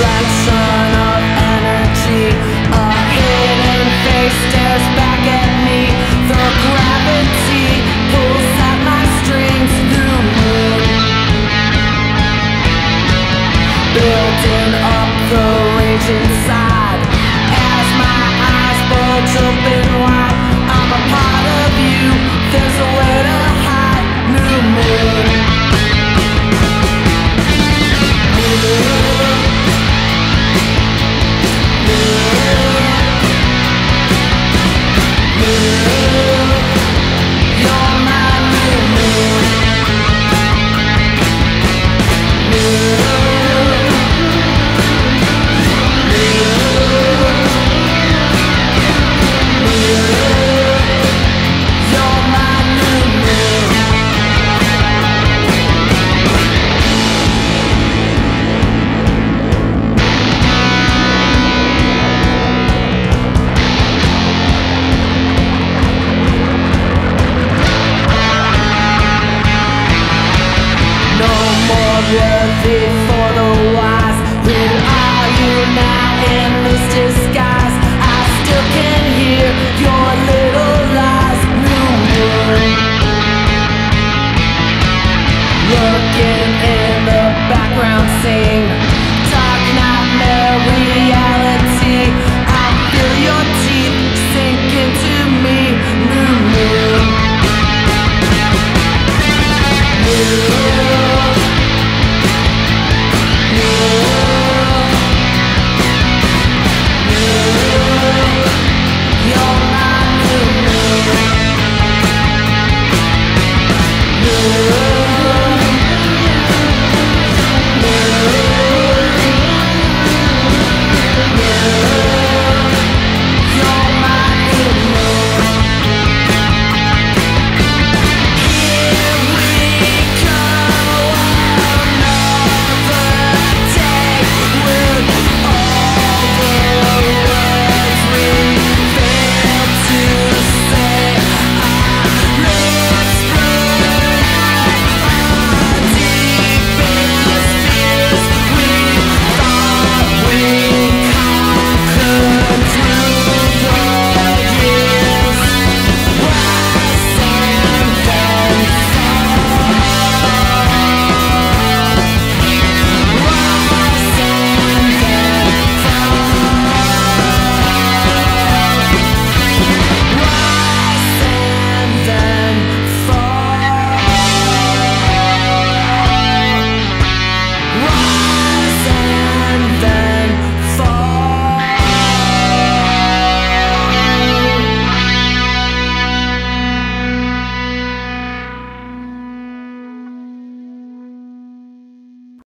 flat sun. not worth it for the wise Who are you now?